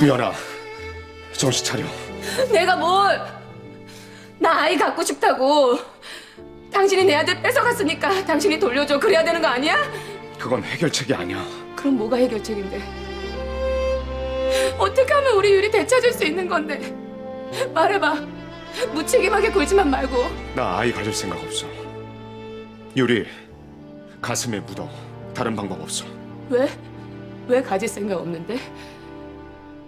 미연아, 정신 차려. 내가 뭘? 나 아이 갖고 싶다고. 당신이 내 아들 뺏어갔으니까 당신이 돌려줘. 그래야 되는 거 아니야? 그건 해결책이 아니야. 그럼 뭐가 해결책인데? 어떻게 하면 우리 유리 되찾을 수 있는 건데? 말해봐. 무책임하게 굴지만 말고. 나 아이 가질 생각 없어. 유리, 가슴에 묻어. 다른 방법 없어. 왜? 왜 가질 생각 없는데?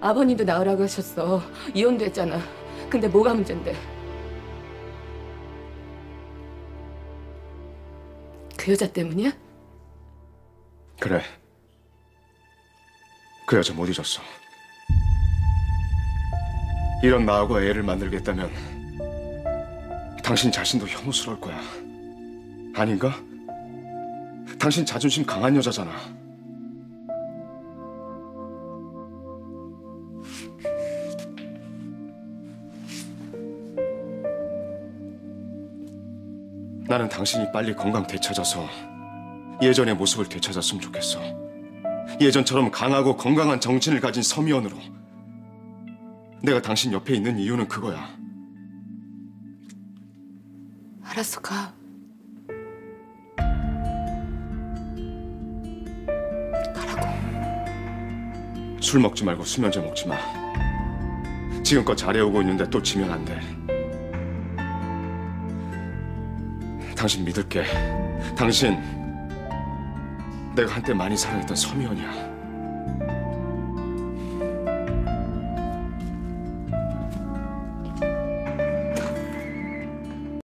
아버님도 낳으라고 하셨어. 이혼도 했잖아. 근데 뭐가 문제인데? 그 여자 때문이야? 그래. 그 여자 못 잊었어. 이런 나하고 애를 만들겠다면 당신 자신도 혐오스러울 거야. 아닌가? 당신 자존심 강한 여자잖아. 나는 당신이 빨리 건강 되찾아서 예전의 모습을 되찾았으면 좋겠어. 예전처럼 강하고 건강한 정신을 가진 서미연으로. 내가 당신 옆에 있는 이유는 그거야. 알았어, 가. 가라고. 술 먹지 말고 수면제 먹지 마. 지금껏 잘해오고 있는데 또 지면 안 돼. 당신 믿을게. 당신 내가 한때 많이 사랑했던 서미연이야.